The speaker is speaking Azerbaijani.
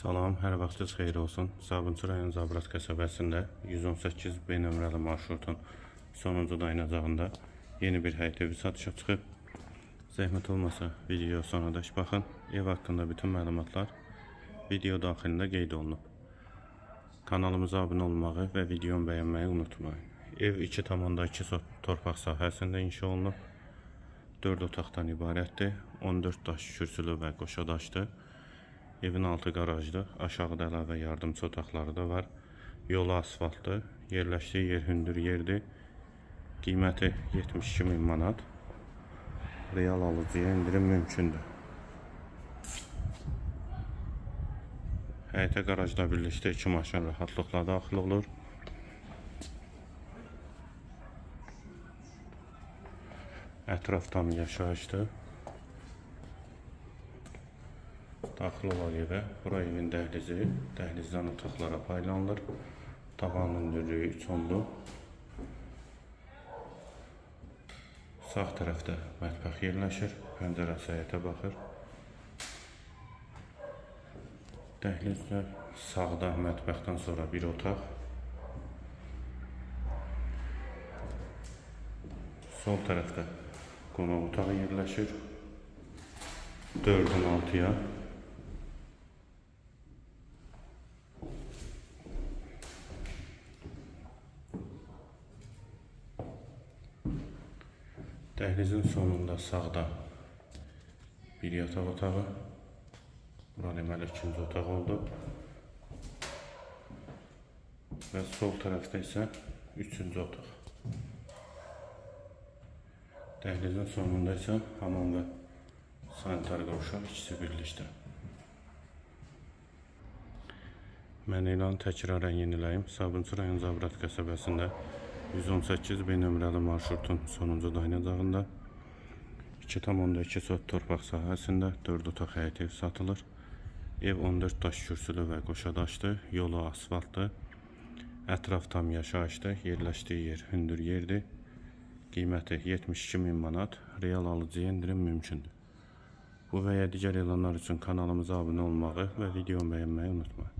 Salam, hər vaxtınız xeyir olsun. Sabunçu rayon Zabrat qəsəbəsində 118 B nömrəli marşrutun sonuncu dayanacağında yeni bir həyət evi satışa çıxıb. Zəhmət olmasa video sonradək baxın. Ev haqqında bütün məlumatlar video daxilində qeyd olunub. Kanalımıza abunə olmağı və videonu bəyənməyi unutmayın. Ev 2,2 sot torpaq sahəsində inşa olunub. 4 otaqdan ibarətdir. 14 daş kürsülü və qoşa daşdır. Evin altı qarajdır. Aşağıda əlavə yardımçı otaqları da var. Yolu asfaltdır. Yerləşdiyi yer hündür yerdir. Qiyməti 72 min manat. Real alıcıya indirim mümkündür. Həyətə qarajda birlikdə iki maşın rahatlıqla daxil olur. Ətraf tam yaşayışdır. Daxil olaq evə. Bura evin dəhlizi. Dəhlizdən otaqlara paylanılır. Tavanın hündürlüyü 3 ondur. Sağ tərəfdə mətbəx yerləşir. Pəncərəsi həyətə baxır. Dəhlizdə sağda mətbəxdən sonra bir otaq. Sol tərəfdə qonaq otağı yerləşir. 4-ün 6-ya Dəhlizin sonunda sağda bir yataq otağı. Bura deməli ikinci otaq oldu. Və sol tərəfdə isə üçüncü otaq. Dəhlizin sonunda isə hamam və sanitar qovşaq ikisi birlikdə. Mən elanı təkrarən yeniləyim. Sabunçu rayon Zabrat qəsəbəsində 118 B nömrəli marşrutun sonuncu dayanacağında 2,2 sot torpaq sahəsində 4 otaq həyət ev satılır. Ev 14 daş kürsülü və qoşa daşdır, yolu asfaltdır. Ətraf tam yaşayışdır, yerləşdiyi yer hündür yerdir. Qiyməti 72 min manat, real alıcıya indirim mümkündür. Bu və ya digər elanlar üçün kanalımıza abunə olmağı və videomu bəyənməyi unutmayın.